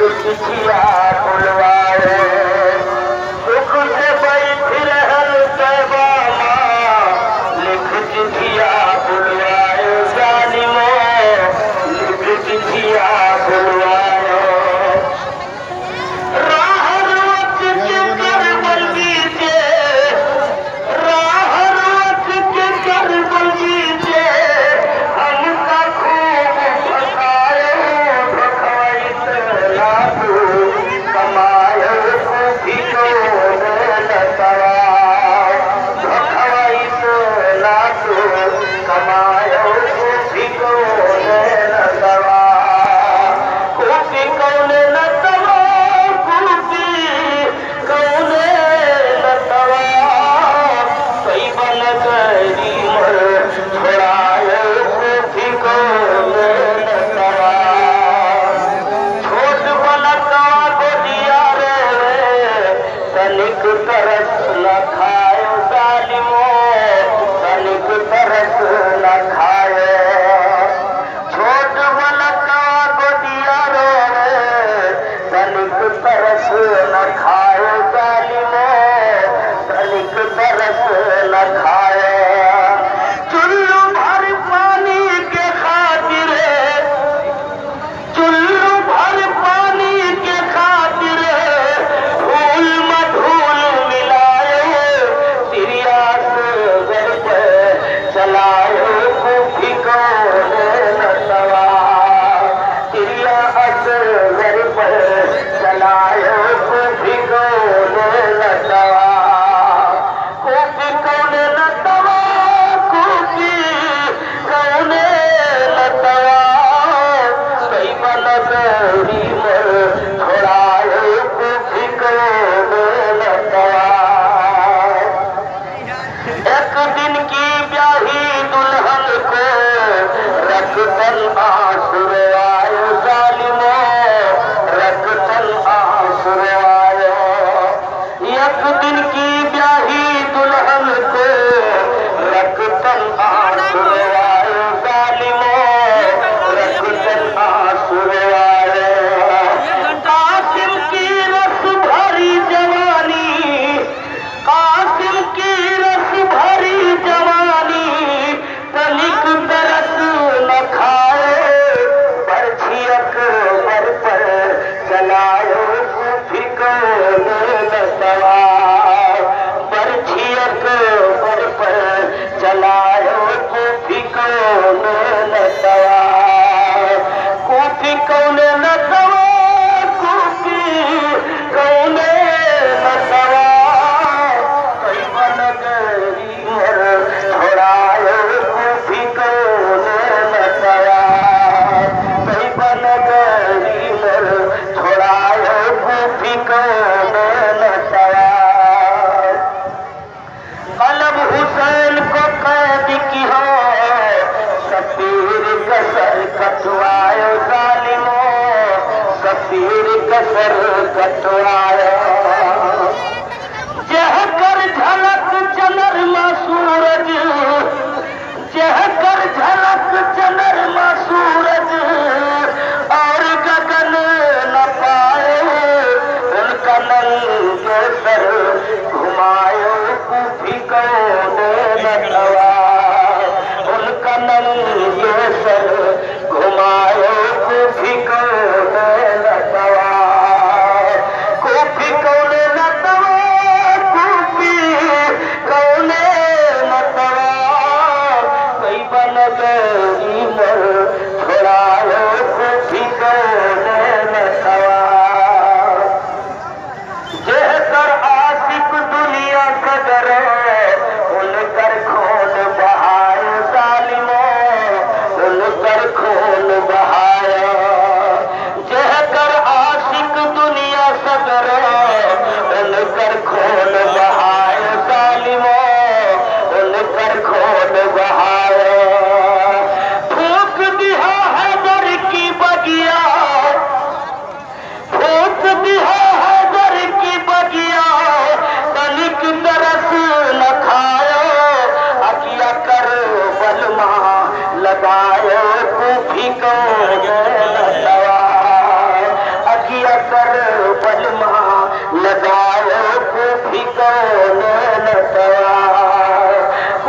Kuchh kiya kulo. কোন कसर कटवायो